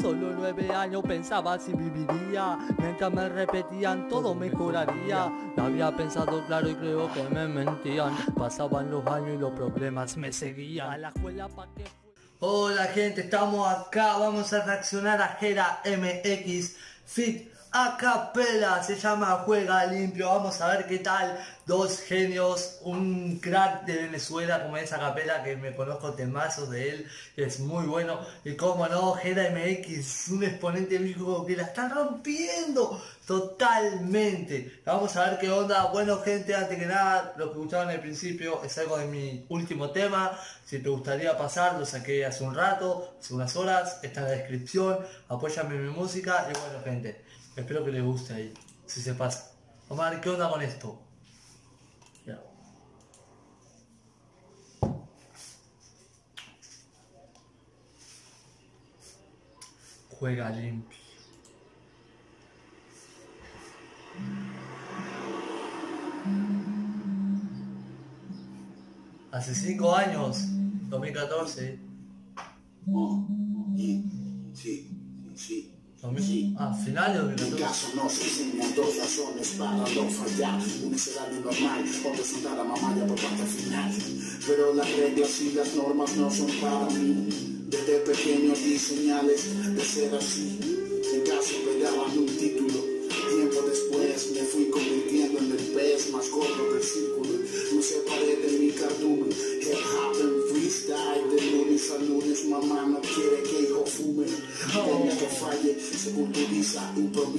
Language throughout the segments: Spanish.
Solo nueve años pensaba si viviría. Mientras me repetían todo mejoraría. Lo había pensado claro y creo que me mentían. Pasaban los años y los problemas me seguían. A la escuela pa' que Hola gente, estamos acá, vamos a reaccionar a Gera MX Fit a capela, se llama Juega Limpio, vamos a ver qué tal, dos genios, un crack de Venezuela como es a capela, que me conozco temazos de él, es muy bueno, y como no, Gera MX, un exponente viejo que la está rompiendo totalmente, vamos a ver qué onda, bueno gente, antes que nada, lo que escucharon al principio es algo de mi último tema, si te gustaría pasar, lo saqué hace un rato, hace unas horas, está en la descripción, apóyame en mi música, y bueno gente, Espero que les guste ahí, si se pasa. Ver qué onda con esto. Ya. Juega limpio. Hace cinco años, 2014. Sí, sí. Ah, final de 2014. En caso nos enseñan dos razones para no fallar. Una es el año normal, otra es dar a mamá ya por parte final. Pero las reglas y las normas no son para mí. Desde pequeño di señales de ser así. En caso pegaban un título. Tiempo después me fui convirtiendo en el pez más corto del círculo. Me separé de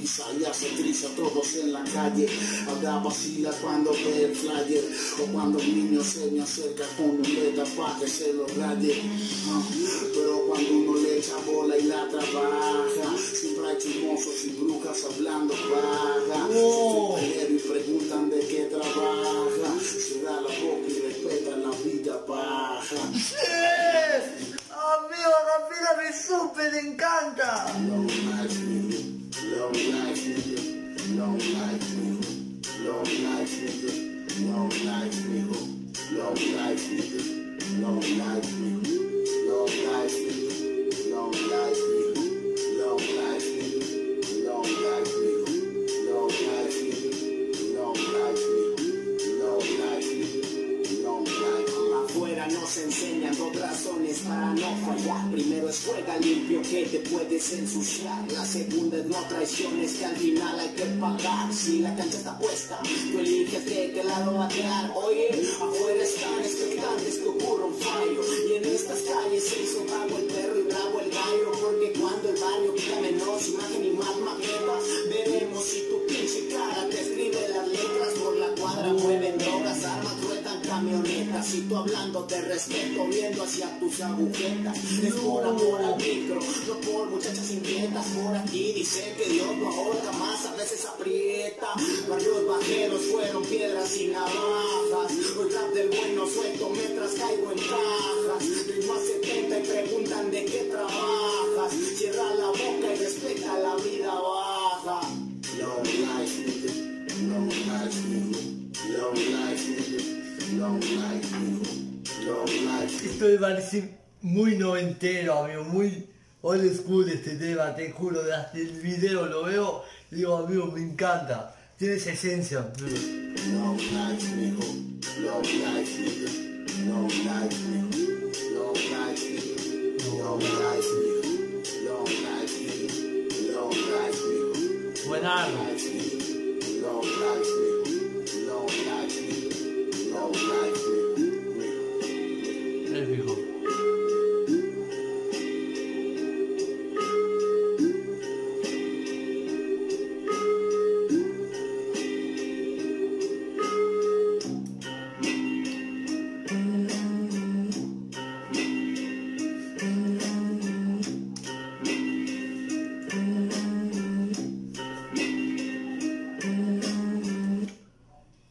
culturiza, improvisa y hace triste a todos en la calle. Habrá vacila cuando ve el flyer o cuando el niño se me acerca con un letra para que se lo raye. Pero cuando uno le echa bola y la trabaja, siempre hay chismosos y brujas hablando baja. Oh. Y preguntan de qué trabaja, se da la boca y respeta la vida baja. ¡Sí! Amigo, Capila me súper encanta. Nos enseñan dos razones para no fallar. Primero es juega limpio que te puedes ensuciar. La segunda es no traiciones que al final hay que pagar. Si la cancha está puesta, tú eliges de qué lado batear. Oye, afuera están expectantes que ocurra un fallo. Y en estas calles se hizo bravo el perro ruedan camionetas. Y tú hablando de respeto, viendo hacia tus agujetas. Es por amor al micro, no por muchachas inquietas. Por aquí dice que Dios no ahorca más, a veces aprieta. Barrios bajeros fueron piedras y navajas. Hoy rap del bueno suelto mientras caigo en cajas. Ritmo a 70 y preguntan Esto me parece muy noventero, amigo, muy old school este tema, te juro, desde el video lo veo, digo, amigo, me encanta. Tiene esa esencia, amigo. Long life, nigga. Long life, nigga. Long life, nigga.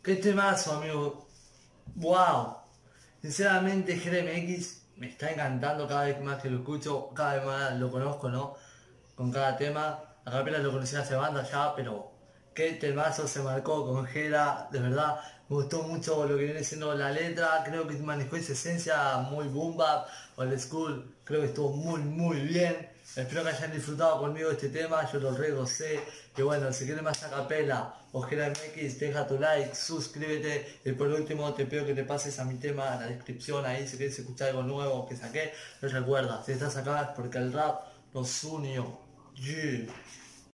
Qué temazo, amigo. Wow. Sinceramente, GRMX me está encantando cada vez más que lo escucho, cada vez más lo conozco, ¿no? Con cada tema. A Capela lo conocí hace banda ya, pero qué temazo se marcó con Gera, de verdad. Me gustó mucho lo que viene siendo la letra, creo que manejó esa esencia muy boom bap, old school, creo que estuvo muy muy bien. Espero que hayan disfrutado conmigo este tema, yo lo regocé. Que bueno, si quieren más a capela, Ojera MX, deja tu like, suscríbete. Y por último te pido que te pases a mi tema en la descripción ahí si quieres escuchar algo nuevo que saqué. Pero recuerda, si estás acá es porque el rap nos unió. Yeah.